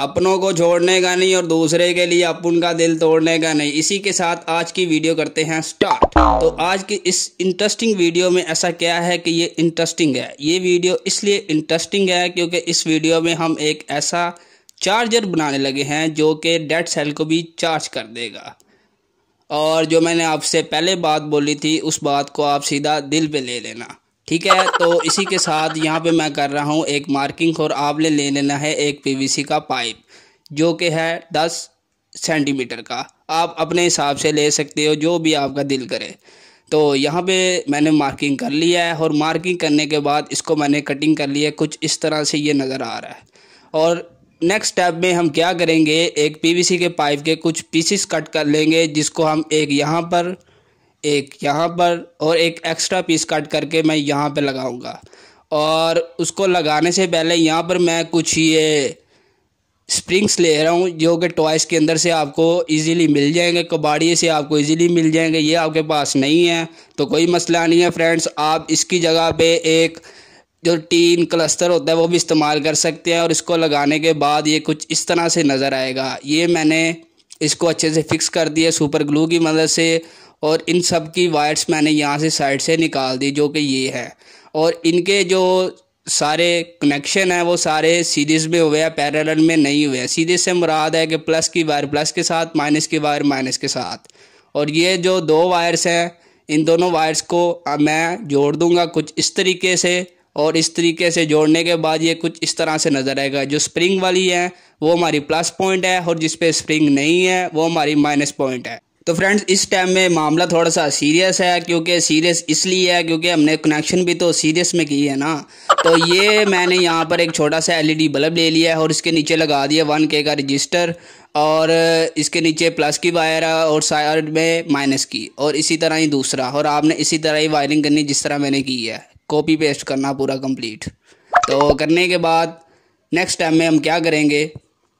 अपनों को छोड़ने का नहीं और दूसरे के लिए अपन का दिल तोड़ने का नहीं। इसी के साथ आज की वीडियो करते हैं स्टार्ट। तो आज की इस इंटरेस्टिंग वीडियो में ऐसा क्या है कि ये इंटरेस्टिंग है? ये वीडियो इसलिए इंटरेस्टिंग है क्योंकि इस वीडियो में हम एक ऐसा चार्जर बनाने लगे हैं जो कि डेड सेल को भी चार्ज कर देगा। और जो मैंने आपसे पहले बात बोली थी, उस बात को आप सीधा दिल पे ले लेना। ठीक है? तो इसी के साथ यहाँ पे मैं कर रहा हूँ एक मार्किंग और आपने ले लेना है एक पीवीसी का पाइप जो कि है दस सेंटीमीटर का। आप अपने हिसाब से ले सकते हो, जो भी आपका दिल करे। तो यहाँ पे मैंने मार्किंग कर लिया है और मार्किंग करने के बाद इसको मैंने कटिंग कर लिया है, कुछ इस तरह से ये नज़र आ रहा है। और नेक्स्ट स्टेप में हम क्या करेंगे, एक पीवीसी के पाइप के कुछ पीसेस कट कर लेंगे, जिसको हम एक यहाँ पर एक यहाँ पर और एक एक्स्ट्रा पीस कट करके मैं यहाँ पे लगाऊँगा। और उसको लगाने से पहले यहाँ पर मैं कुछ ये स्प्रिंग्स ले रहा हूँ, जो कि टॉयस के अंदर से आपको इजीली मिल जाएँगे, कबाड़िए से आपको इजीली मिल जाएँगे। ये आपके पास नहीं है तो कोई मसला नहीं है फ्रेंड्स आप इसकी जगह पे एक जो टीन क्लस्टर होता है, वो भी इस्तेमाल कर सकते हैं। और इसको लगाने के बाद ये कुछ इस तरह से नज़र आएगा। ये मैंने इसको अच्छे से फिक्स कर दिया सुपर ग्लू की मदद से। और इन सब की वायर्स मैंने यहाँ से साइड से निकाल दी, जो कि ये है। और इनके जो सारे कनेक्शन है, वो सारे सीरीज़ में हुए हैं, पैरेलल में नहीं हुए हैं। सीरीज़ से मुराद है कि प्लस की वायर, प्लस के साथ, माइनस की वायर, माइनस के साथ। और ये जो दो वायर्स हैं, इन दोनों वायर्स को मैं जोड़ दूँगा कुछ इस तरीके से, और इस तरीके से जोड़ने के बाद ये कुछ इस तरह से नज़र आएगा। जो स्प्रिंग वाली है, वो हमारी प्लस पॉइंट है, और जिस पे स्प्रिंग नहीं है, वो हमारी माइनस पॉइंट है। तो फ्रेंड्स इस टाइम में मामला थोड़ा सा सीरियस है, क्योंकि सीरियस इसलिए है क्योंकि हमने कनेक्शन भी तो सीरियस में की है ना। तो ये मैंने यहाँ पर एक छोटा सा एलईडी बल्ब ले लिया है और इसके नीचे लगा दिया वन के का रजिस्टर और इसके नीचे प्लस की वायर है और साइड में माइनस की और इसी तरह ही दूसरा और आपने इसी तरह ही वायरिंग करनी जिस तरह मैंने की है। कॉपी पेस्ट करना पूरा कंप्लीट तो करने के बाद नेक्स्ट टाइम में हम क्या करेंगे?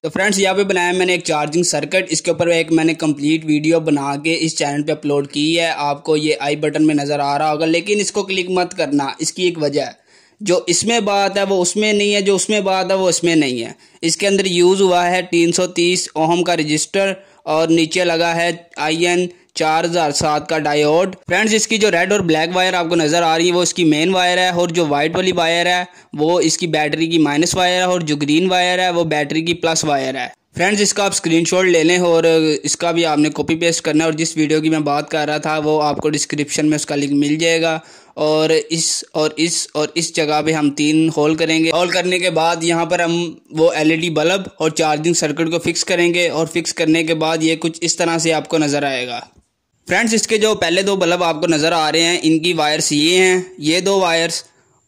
तो फ्रेंड्स, यहाँ पे बनाया मैंने एक चार्जिंग सर्किट। इसके ऊपर एक मैंने कंप्लीट वीडियो बना के इस चैनल पे अपलोड की है। आपको ये आई बटन में नज़र आ रहा होगा, लेकिन इसको क्लिक मत करना। इसकी एक वजह है। जो इसमें बात है, वो उसमें नहीं है, जो उसमें बात है, वो इसमें नहीं है। इसके अंदर यूज़ हुआ है 330 ओहम का रजिस्टर और नीचे लगा है आई एन चार हज़ार सात का डायोड। फ्रेंड्स, इसकी जो रेड और ब्लैक वायर आपको नज़र आ रही है, वो इसकी मेन वायर है और जो व्हाइट वाली वायर है, वो इसकी बैटरी की माइनस वायर है और जो ग्रीन वायर है, वो बैटरी की प्लस वायर है। फ्रेंड्स, इसका आप स्क्रीनशॉट ले लें और इसका भी आपने कॉपी पेस्ट करना है और जिस वीडियो की मैं बात कर रहा था, वो आपको डिस्क्रिप्शन में उसका लिंक मिल जाएगा। और इस और इस और इस जगह पे हम तीन होल करेंगे। होल करने के बाद यहाँ पर हम वो एलईडी बल्ब और चार्जिंग सर्किट को फिक्स करेंगे और फिक्स करने के बाद ये कुछ इस तरह से आपको नज़र आएगा। फ्रेंड्स इसके जो पहले दो बल्ब आपको नज़र आ रहे हैं, इनकी वायर्स ये हैं, ये दो वायर्स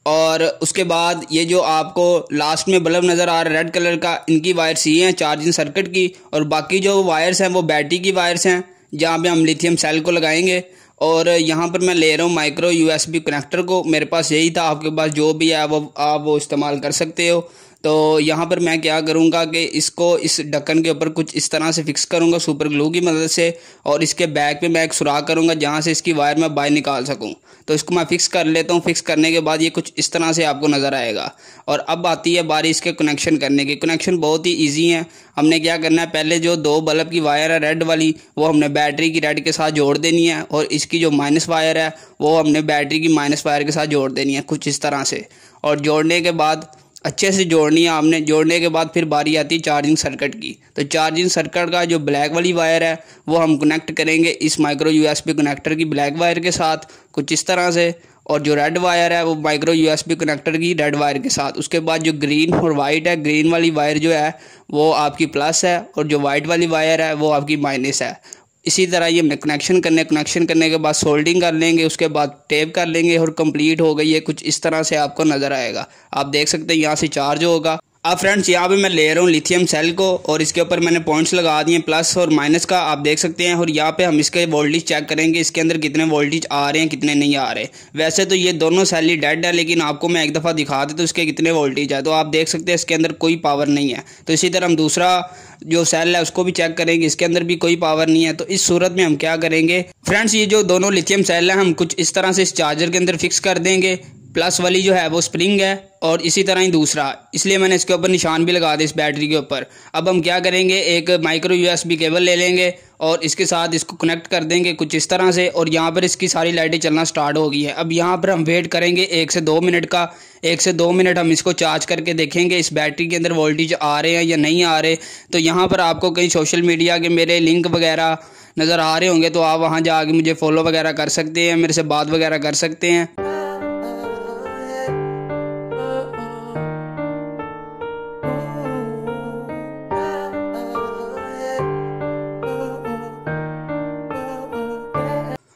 और उसके बाद ये जो आपको लास्ट में बल्ब नज़र आ रहा है रेड कलर का, इनकी वायर्स ये हैं चार्जिंग सर्किट की और बाकी जो वायर्स हैं, वो बैटरी की वायर्स हैं, जहाँ पे हम लिथियम सेल को लगाएँगे और यहाँ पर मैं ले रहा हूँ माइक्रो यूएसबी कनेक्टर को, मेरे पास यही था, आपके पास जो भी है, वो आप वो इस्तेमाल कर सकते हो। तो यहाँ पर मैं क्या करूँगा कि इसको इस ढक्कन के ऊपर कुछ इस तरह से फिक्स करूँगा सुपर ग्लू की मदद से और इसके बैक पे मैं एक सुराख करूँगा जहाँ से इसकी वायर मैं बाहर निकाल सकूँ। तो इसको मैं फिक्स कर लेता हूँ। फिक्स करने के बाद ये कुछ इस तरह से आपको नज़र आएगा। और अब आती है बारी इसके कनेक्शन करने की। कनेक्शन बहुत ही ईजी है। हमने क्या करना है? पहले जो दो बल्ब की वायर है रेड वाली, वो हमने बैटरी की रेड के साथ जोड़ देनी है और इसकी जो माइनस वायर है, वो हमने बैटरी की माइनस वायर के साथ जोड़ देनी है कुछ इस तरह से। और जोड़ने के बाद अच्छे से जोड़नी है आपने। जोड़ने के बाद फिर बारी आती है चार्जिंग सर्किट की। तो चार्जिंग सर्किट का जो ब्लैक वाली वायर है, वो हम कनेक्ट करेंगे इस माइक्रो यूएसबी कनेक्टर की ब्लैक वायर के साथ, कुछ इस तरह से। और जो रेड वायर है, वो माइक्रो यूएसबी कनेक्टर की रेड वायर के साथ। उसके बाद जो ग्रीन और वाइट है ग्रीन वाली वायर जो है, वो आपकी प्लस है। और जो वाइट वाली वायर है, वो आपकी माइनस है। इसी तरह ये कनेक्शन करने कनेक्शन करने के बाद सोल्डिंग कर लेंगे, उसके बाद टेप कर लेंगे और कंप्लीट हो गई है। कुछ इस तरह से आपको नज़र आएगा। आप देख सकते हैं, यहाँ से चार्ज होगा। अब फ्रेंड्स यहाँ पे मैं ले रहा हूँ लिथियम सेल को और इसके ऊपर मैंने पॉइंट्स लगा दिए प्लस और माइनस का आप देख सकते हैं। और यहाँ पे हम इसके वोल्टेज चेक करेंगे, इसके अंदर कितने वोल्टेज आ रहे हैं, कितने नहीं आ रहे। वैसे तो ये दोनों सेल ही डेड है, लेकिन आपको मैं एक दफ़ा दिखा दे तो इसके कितने वोल्टेज है। तो आप देख सकते हैं इसके अंदर कोई पावर नहीं है। तो इसी तरह हम दूसरा जो सेल है, उसको भी चेक करेंगे, इसके अंदर भी कोई पावर नहीं है। तो इस सूरत में हम क्या करेंगे? फ्रेंड्स ये जो दोनों लिथियम सेल है, हम कुछ इस तरह से इस चार्जर के अंदर फिक्स कर देंगे। प्लस वाली जो है वो स्प्रिंग है और इसी तरह ही दूसरा। इसलिए मैंने इसके ऊपर निशान भी लगा दिया इस बैटरी के ऊपर। अब हम क्या करेंगे? एक माइक्रो यूएसबी केबल ले लेंगे और इसके साथ इसको कनेक्ट कर देंगे कुछ इस तरह से और यहाँ पर इसकी सारी लाइटें चलना स्टार्ट हो गई है। अब यहाँ पर हम वेट करेंगे एक से दो मिनट का। एक से दो मिनट हम इसको चार्ज करके देखेंगे इस बैटरी के अंदर वोल्टेज आ रहे हैं या नहीं आ रहे। तो यहाँ पर आपको कहीं सोशल मीडिया के मेरे लिंक वगैरह नज़र आ रहे होंगे तो आप वहाँ जाके मुझे फॉलो वगैरह कर सकते हैं, मेरे से बात वगैरह कर सकते हैं।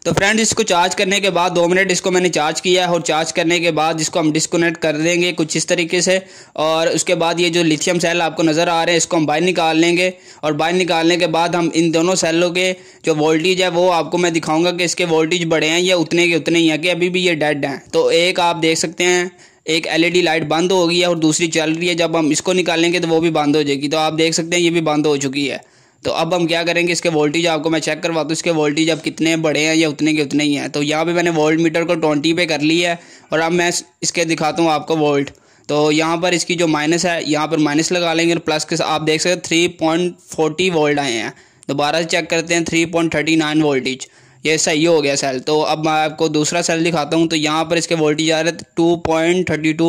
तो फ्रेंड्स इसको चार्ज करने के बाद दो मिनट इसको मैंने चार्ज किया है और चार्ज करने के बाद इसको हम डिस्कनेक्ट कर देंगे कुछ इस तरीके से। और उसके बाद ये जो लिथियम सेल आपको नज़र आ रहे हैं, इसको हम बाहर निकाल लेंगे। और बाहर निकालने के बाद हम इन दोनों सेलों के जो वोल्टेज है, वो आपको मैं दिखाऊँगा कि इसके वोल्टेज बड़े हैं या उतने के उतने ही हैं कि अभी भी ये डेड हैं। तो एक आप देख सकते हैं, एक एलईडी लाइट बंद हो गई है और दूसरी चल रही है। जब हम इसको निकालेंगे तो वो भी बंद हो जाएगी। तो आप देख सकते हैं, ये भी बंद हो चुकी है। तो अब हम क्या करेंगे, इसके वोल्टेज आपको मैं चेक करवाता हूँ, इसके वोल्टेज अब कितने बड़े हैं या उतने के उतने ही हैं। तो यहाँ पे मैंने वोल्ट मीटर को ट्वेंटी पे कर लिया है और अब मैं इसके दिखाता हूँ आपको वोल्ट तो यहाँ पर इसकी जो माइनस है, यहाँ पर माइनस लगा लेंगे और प्लस के आप देख सकते थ्री पॉइंट वोल्ट आए हैं। दोबारा से चेक करते हैं three point thirty nine voltage ये सही हो गया सेल तो अब मैं आपको दूसरा सेल दिखाता हूँ तो यहाँ पर इसके वोल्टेज आ रहे थे टू पॉइंट थर्टी टू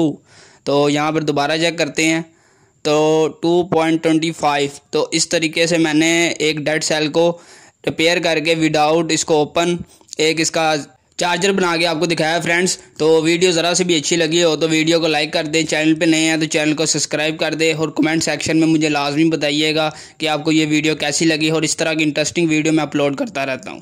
तो यहाँ पर दोबारा चेक करते हैं। तो टू पॉइंट ट्वेंटी फाइव तो इस तरीके से मैंने एक डेड सेल को रिपेयर करके विदाउट इसको ओपन एक इसका चार्जर बना के आपको दिखाया फ्रेंड्स तो वीडियो ज़रा से भी अच्छी लगी हो तो वीडियो को लाइक कर दें। चैनल पे नए हैं तो चैनल को सब्सक्राइब कर दें और कमेंट सेक्शन में मुझे लाजमी बताइएगा कि आपको ये वीडियो कैसी लगी और इस तरह की इंटरेस्टिंग वीडियो मैं अपलोड करता रहता हूँ।